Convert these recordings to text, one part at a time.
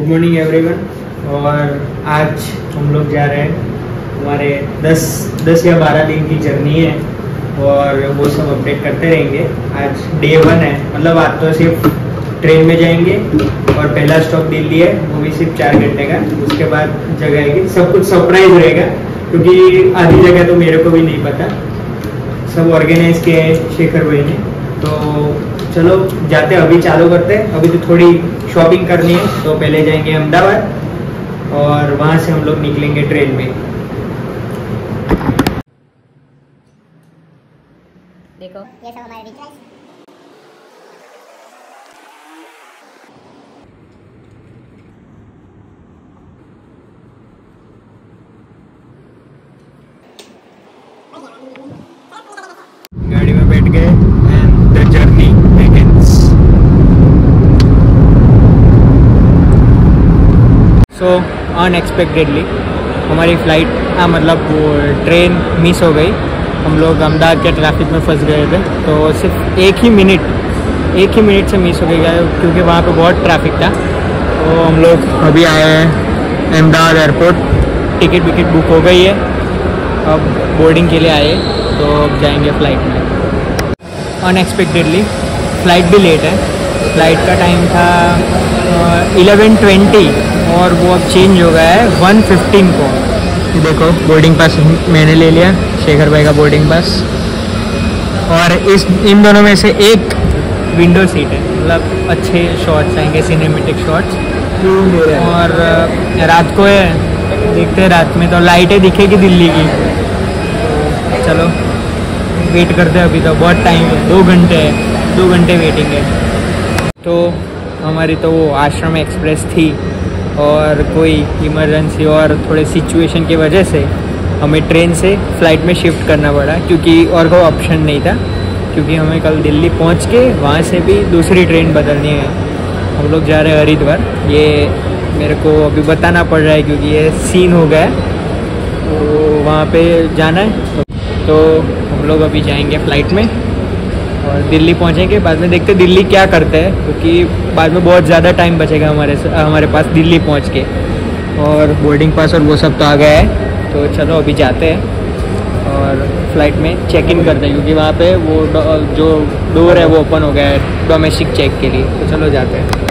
Good morning everyone और आज हम लोग जा रहे हैं हमारे 10 10 या 12 दिन की जर्नी है और वो सब अपडेट करते रहेंगे। आज डे वन है। मतलब आज तो सिर्फ़ ट्रेन में जाएँगे और पहला स्टॉप दिल्ली है, वो भी सिर्फ़ चार घंटे का। उसके बाद जगह आएगी। सब कुछ सरप्राइज़ रहेगा, क्योंकि आधी जगह तो मेरे को भी नहीं पता। सब ऑर्गेनाइज किए हैं, शेखर भाई ने। तो चलो, जाते हैं। अभी चालू करते हैं। अभी तो थोड़ी शॉपिंग करनी है तो पहले जाएँगे अहमदाबाद और वहाँ से हम लोग निकलेंगे ट्रेन में। देखो, ये सब हमारे रिचार्ज गाड़ी में बैठ गए and the journey begins so unexpectedly हमारी फ़्लाइट हाँ मतलब वो ट्रेन मिस हो गई। हम लोग अहमदाबाद के ट्रैफ़िक में फंस गए थे तो सिर्फ़ एक ही मिनट एक ही मिनट से मिस हो गया क्योंकि वहाँ पे बहुत ट्रैफ़िक था। तो हम लोग अभी आए हैं अहमदाबाद एयरपोर्ट टिकट विकेट बुक हो गई है। अब बोर्डिंग के लिए आए तो अब जाएँगे फ़्लाइट में। अनएक्सपेक्टेडली फ़्लाइट भी लेट है। फ़्लाइट का टाइम था इलेवन ट्वेंटी और वो अब चेंज हो गया है वन फिफ्टीन को। देखो बोर्डिंग पास मैंने ले लिया, शेखर भाई का बोर्डिंग पास और इस, इन दोनों में से एक विंडो सीट है मतलब अच्छे शॉट्स आएँगे सिनेमेटिक शॉट्स और रात को है, देखते हैं रात में तो लाइटें दिखेगी दिल्ली की। चलो वेट करते हैं अभी तो बहुत टाइम है, दो घंटे है, दो घंटे वेटिंग है। तो हमारी तो वो आश्रम एक्सप्रेस थी और कोई इमरजेंसी और थोड़े सिचुएशन की वजह से हमें ट्रेन से फ़्लाइट में शिफ्ट करना पड़ा, क्योंकि और कोई ऑप्शन नहीं था, क्योंकि हमें कल दिल्ली पहुँच के वहाँ से भी दूसरी ट्रेन बदलनी है। हम लोग जा रहे हैं हरिद्वार। ये मेरे को अभी बताना पड़ रहा है क्योंकि ये सीन हो गया है। तो वहाँ पे जाना है। तो हम लोग अभी जाएँगे फ़्लाइट में। और दिल्ली पहुँचेंगे, बाद में देखते दिल्ली क्या करते हैं, क्योंकि बाद में बहुत ज़्यादा टाइम बचेगा हमारे हमारे पास दिल्ली पहुँच के। और बोर्डिंग पास और वो सब तो आ गया है तो चलो अभी जाते हैं और फ़्लाइट में चेक इन करते हैं, क्योंकि वहाँ पे वो जो डोर है वो ओपन हो गया है डोमेस्टिक चेक के लिए तो चलो जाते हैं।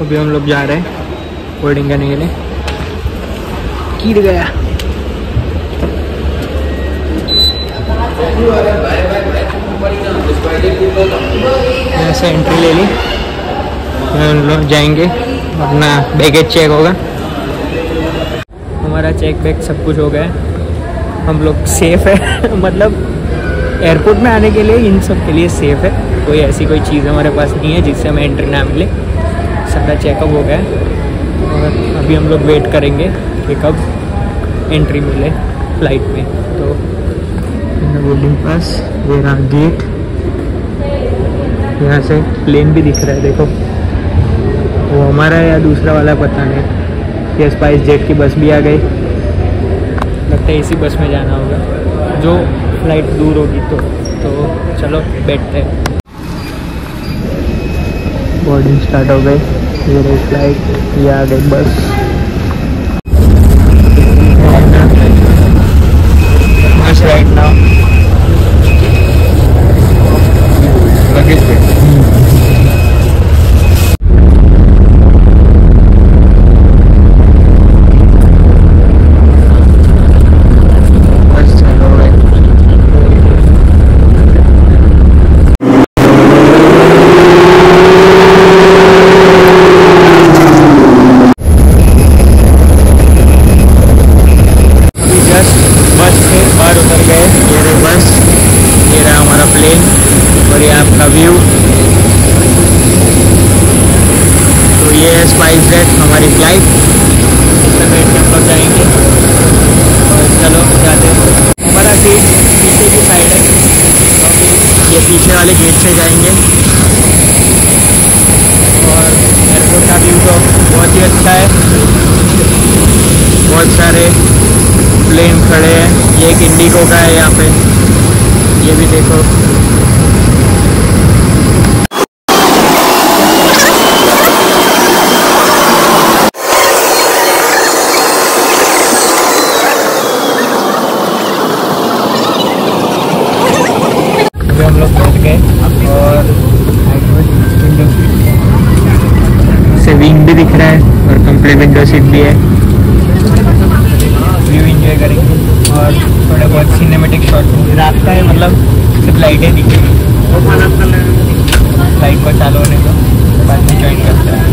अभी हम लोग जा रहे हैं बोर्डिंग करने के लिए। गिर गया। यहाँ से एंट्री ले ली। हम लोग जाएँगे। अपना बैगेज चेक होगा। हमारा चेक बैग सब कुछ हो गया। है हम लोग सेफ़ है। मतलब एयरपोर्ट में आने के लिए इन सब के लिए सेफ़ है। कोई ऐसी कोई चीज़ हमारे पास नहीं है जिससे हमें एंट्री ना मिले। सारा चेकअप हो गया। और अभी हम लोग वेट करेंगे कि कब एंट्री मिले फ़्लाइट में। तो बोर्डिंग पास रहा गेट यहाँ से प्लेन भी दिख रहा है, देखो। वो हमारा या दूसरा वाला, पता नहीं। ये स्पाइस जेट की बस भी आ गई। लगता है इसी बस में जाना होगा। जो फ़्लाइट दूर होगी तो तो चलो, बैठते हैं। बोर्डिंग स्टार्ट हो गई ये फ़्लाइट ये आ गई बस बस। ये है हमारी फ़्लाइट इसमें बैठ के जाएँगे। और चलो, जाते हमारा सीट पीछे की साइड है। ये पीछे वाले गेट से जाएँगे। और एयरपोर्ट का व्यू तो बहुत ही अच्छा है। बहुत सारे प्लेन खड़े हैं। ये एक इंडिगो का है यहाँ पे। ये भी देखो। ठीक है और से विंग भी दिख रहा है और कंप्लीट विंडो सीट भी है। व्यू इंजॉय करेंगे। और थोड़ा बहुत सिनेमेटिक शॉट होंगे रात का है मतलब सिर्फ़ लाइटें दिखे लाइट को चालू होने का बाद में ज्वाइन करते हैं।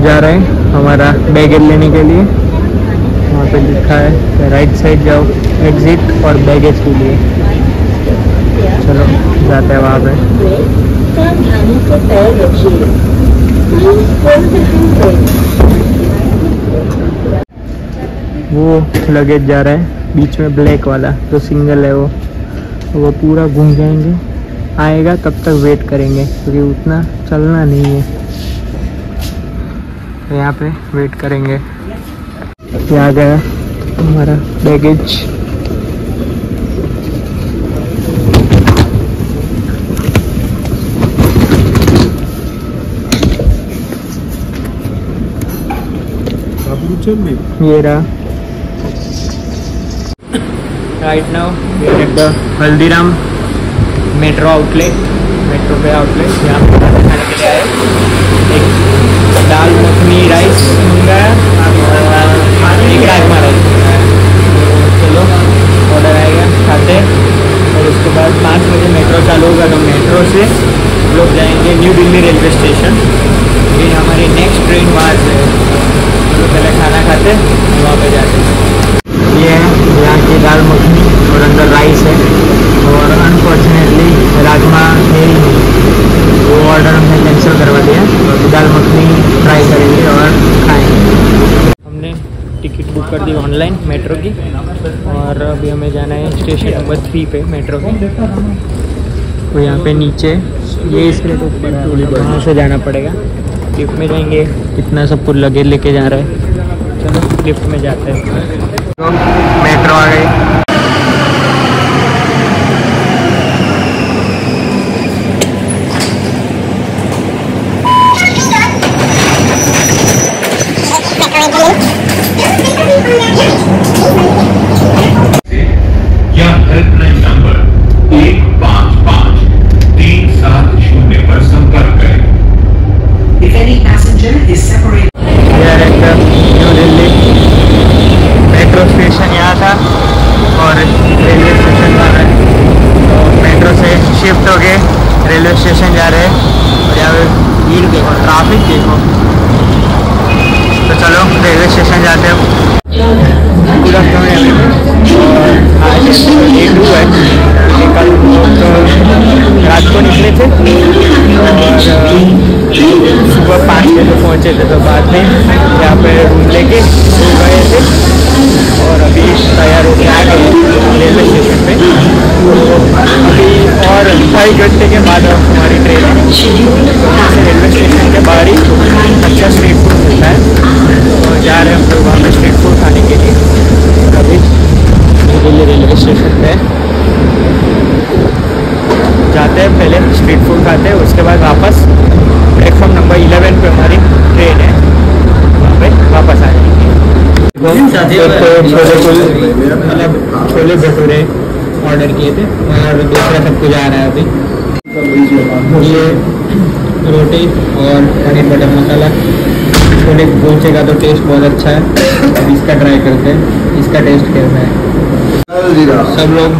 जा रहे हैं, हमारा बैगेज लेने के लिए। वहाँ पे लिखा है राइट साइड जाओ एग्जिट और बैगेज के लिए। चलो, जाते हैं वहाँ पे। वो लगेज जा रहा है, बीच में ब्लैक वाला, जो सिंगल है वो। वो पूरा घूम जाएँगे। आएगा, तब तक वेट करेंगे, क्योंकि तो उतना चलना नहीं है। यहाँ पे वेट करेंगे। ये आ गया हमारा baggage we are at the Haldiram metro outlet metro पे आउटलेट यहाँ पे खाने के लिए आए। एक दाल मखनी राइस मंगाया एक राजमा राइस चलो ऑर्डर आएगा खाते और उसके बाद पाँच बजे मेट्रो चालू होगा तो मेट्रो से हम लोग जाएँगे न्यू दिल्ली रेलवे स्टेशन फिर हमारी नेक्स्ट ट्रेन वहाँ से हम लोग पहले खाना खाते, वहाँ पर जाते हैं ये है यहाँ की दाल मखनी और अंदर राइस है और अनफॉर्चुनेटली राजमा है ही नहीं वो ऑर्डर हमने कैंसिल करवा दिया तो अभी दाल मखनी ट्राई करेंगे और खाएँगे हमने टिकट बुक कर दी ऑनलाइन मेट्रो की। और अभी हमें जाना है स्टेशन नंबर थ्री पे मेट्रो के। तो यहाँ पे नीचे। ये इसके वहाँ से जाना पड़ेगा। लिफ्ट में जाएँगे। कितना सब कुछ लगेज लेके जा रहा है। चलो लिफ्ट में जाते हैं। मेट्रो आ गई। रात को निकले थे। और सुबह पाँच बजे पहुँचे थे तो बाद में यहाँ पे रूम लेके सो गए थे। और अभी तैयार होके आ गए रेलवे स्टेशन पे। तो अभी और ढाई घंटे के बाद हमारी ट्रेन है। तो रेलवे स्टेशन के बाहर ही अच्छा स्ट्रीट फ़ूड मिलता है। तो जा रहे हैं हम लोग वहाँ पे स्ट्रीट फ़ूड खाने के लिए। अभी। दिल्ली रेलवे स्टेशन पे जाते हैं, पहले स्ट्रीट फ़ूड खाते हैं, उसके बाद वापस प्लेटफॉर्म नंबर 11 पे हमारी ट्रेन है। वहाँ पे वापस आ जाएँगे। मतलब छोले भटूरे ऑर्डर किए थे और दूसरा सब कुछ आ रहा है अभी। ये रोटी और पनीर बटर मसाला। छोले कुलचे का तो टेस्ट बहुत अच्छा है। अब इसका ट्राई करते हैं। इसका टेस्ट कैसा है? सब लोग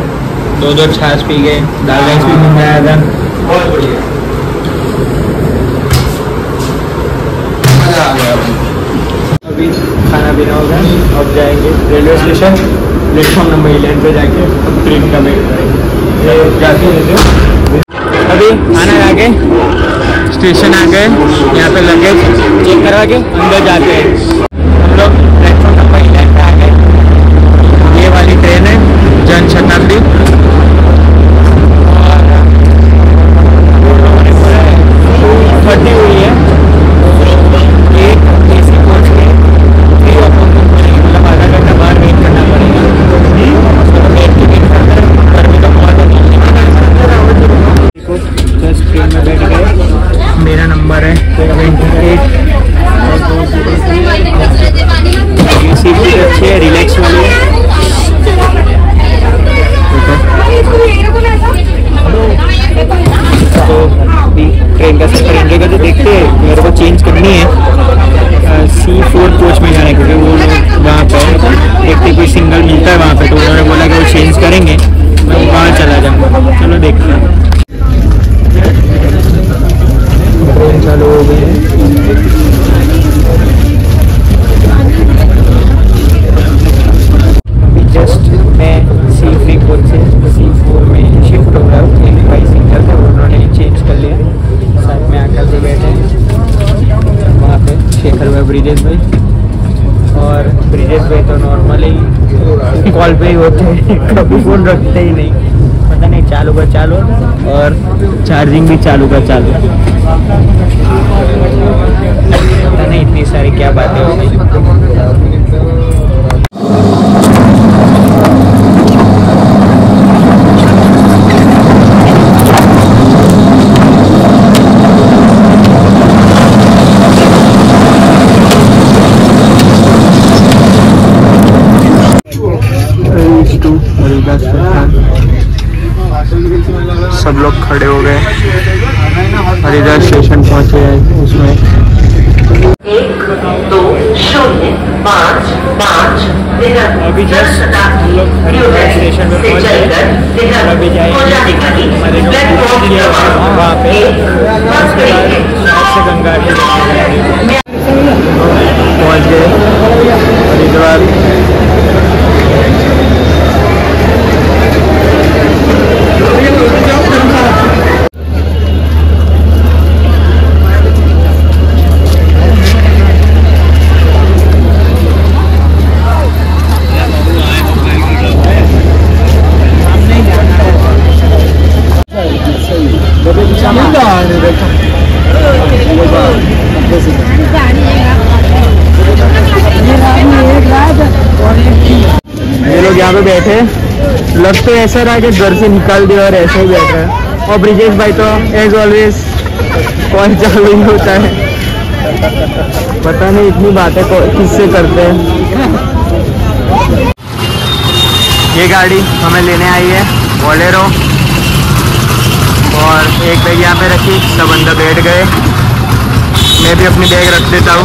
दो दो छाछ पी गए दाल राइस भी मंगाया था। अभी खाना पीना होगा अब जाएँगे railway station platform number eleven पे जाके ट्रेन का वेट करेंगे। जाते हैं अभी खाना खा के स्टेशन आ गए यहाँ पे लगेज चेक करवा के अंदर जाते हैं। हम लोग प्लेटफॉर्म नंबर इलेवन पे आ गए। ये वाली ट्रेन है जन शताब्दी। कोई सिंगल मिलता है, वहाँ पे तो उन्होंने बोला कि वो चेंज करेंगे। मैं वहाँ चला जाऊँगा चलो देखते हैं। चालू हो जस्ट मैं सी थ्री से फोर में शिफ्ट हो सिंगल थे, उन्होंने साथ में आकर बैठे वहाँ पे ब्रिजेश भाई और ब्रिजेश भाई तो नॉर्मल ही। कॉल पे ही होते कभी फ़ोन रखते ही नहीं। पता नहीं, चालू का चालू और चार्जिंग भी चालू का चालू। पता नहीं इतनी सारी क्या बातें हो गई स्टेशन सब लोग खड़े हो गए। हरिदास स्टेशन पहुँचे हैं उसमें। एक दो शून्य पाँच पाँच अभी जस्ट हम लोग हरिद्वार स्टेशन पे पहुँच। गए और अभी जाएँगे। हमारे है वहाँ पे। उसके बाद से गंगा पहुँच गए। हरिद्वार। यहाँ पे बैठे लग तो ऐसा रहा कि घर से निकाल दिया और ऐसे ही बैठ रहे हैं। और ब्रिजेश भाई तो एज ऑलवेज कौन चालू ही होता है। पता नहीं इतनी बातें किससे करते हैं। ये गाड़ी हमें लेने आई है, बोलेरो। और एक बैग यहाँ पे रखी, सब अंदर बैठ गए। मैं भी अपनी बैग रख देता हूँ।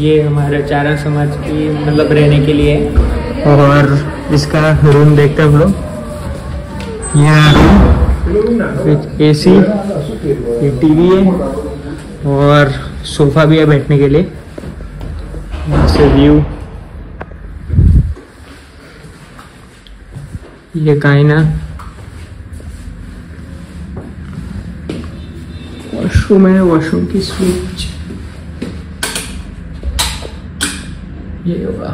ये हमारे चारा समाज की मतलब रहने के लिए और इसका रूम देखते हम लोग। यहाँ ए सी ये टीवी है और सोफा भी है बैठने के लिए। से व्यू ये कायना वॉशरूम है वॉशरूम की स्विच ये होगा।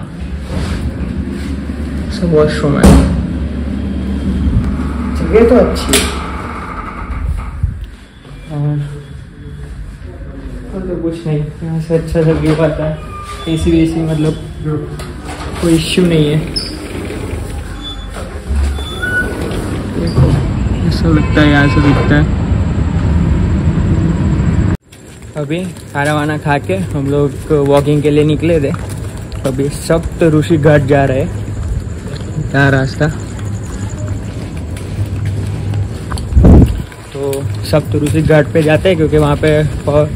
सब वॉशरूम है। जगह तो अच्छी है। और तो कुछ नहीं यहाँ से अच्छा सा व्यू आता है। ए सी वेसी मतलब कोई इश्यू नहीं है। देखो ऐसा लगता है यहाँ से दिखता है। अभी खाना वाना खा के हम लोग वॉकिंग के लिए निकले थे। अभी सप्त ऋषि घाट जा रहे हैं। क्या रास्ता? तो सप्त ऋषि घाट पे जाते हैं क्योंकि वहाँ पे बहुत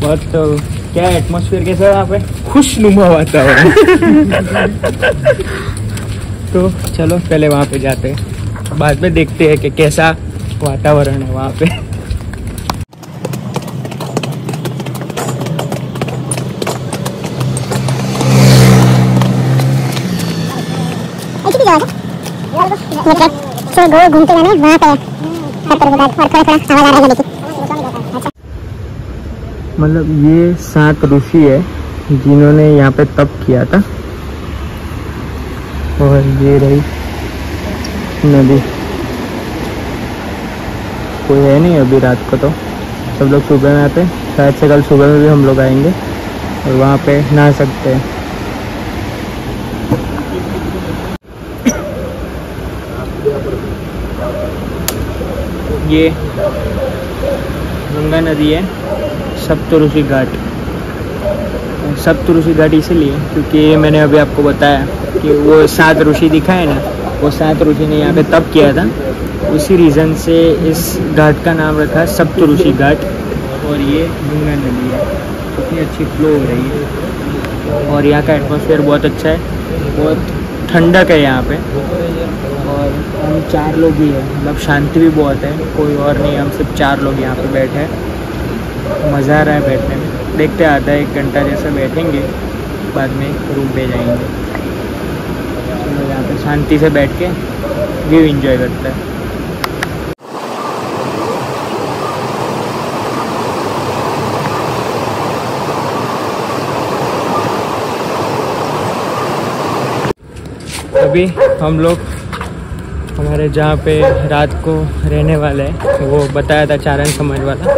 बहुत तो क्या एटमोसफियर कैसा वहाँ पे? खुशनुमा वातावरण। तो चलो, पहले वहाँ पे जाते हैं। बाद में देखते हैं कि कैसा वातावरण है वहाँ पे। है ये ट्रैक से गो, घूमते वहाँ पे। और थोड़ा आवाज़ आ रहा है मतलब ये सात ऋषि है, जिन्होंने यहाँ पे तप किया था। और ये रही नदी। कोई है नहीं अभी रात को तो। सब लोग सुबह में आते हैं। शायद से कल सुबह में भी हम लोग आएँगे और वहाँ पे नहा सकते हैं। ये गंगा नदी है, सप्तऋषि घाट। सप्तऋषि घाट इसीलिए क्योंकि मैंने अभी आपको बताया कि वो सात ऋषि दिखाए ना, वो सात ऋषि ने यहाँ पे तप किया था। उसी रीज़न से इस घाट का नाम रखा सप्तऋषि घाट और ये गंगा नदी है। कितनी अच्छी फ्लो हो रही है। और यहाँ का एटमोसफेयर बहुत अच्छा है, बहुत ठंडक है यहाँ पे। हम चार लोग ही हैं। मतलब शांति भी बहुत है। कोई और नहीं, हम सिर्फ़ चार लोग यहाँ पे बैठे हैं। मज़ा आ रहा है बैठने में। देखते आता है एक घंटा जैसा बैठेंगे, बाद में रूम पे जाएँगे। चलो यहाँ पे शांति से बैठ के व्यू एंजॉय करते हैं। अभी हम लोग हमारे जहाँ पे रात को रहने वाले हैं वो बताया था चारण समाज वाला।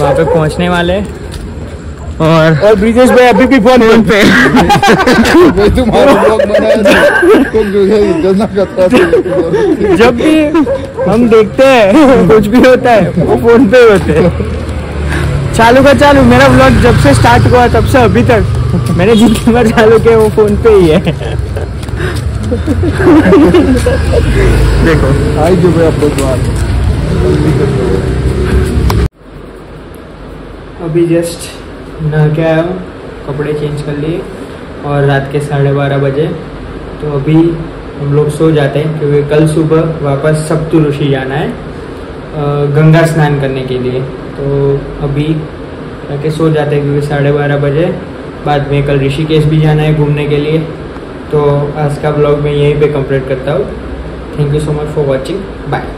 वहाँ पे पहुँचने वाले हैं और और ब्रिजेश भाई अभी भी फ़ोन फ़ोन पे। मैं तुम्हारा ब्लॉग बनाया था। तुम जो है इतना करता था। जब भी हम देखते हैं कुछ भी होता है वो फ़ोन पे होते हैं। चालू का चालू मेरा ब्लॉग जब से स्टार्ट हुआ तब से अभी तक मैंने जितनी बार चालू किया वो फ़ोन पे ही है। देखो। आई जो भाई अपने द्वार। अभी जस्ट नहा के आया हूँ कपड़े चेंज कर लिए और रात के साढ़े बारह बजे। तो अभी हम लोग सो जाते हैं क्योंकि कल सुबह वापस सप्तु ऋषि जाना है गंगा स्नान करने के लिए। तो अभी जाके सो जाते हैं क्योंकि साढ़े बारह बजे। बाद में कल ऋषिकेश भी जाना है घूमने के लिए। तो आज का ब्लॉग मैं यहीं पे कंप्लीट करता हूँ. Thank you so much for watching bye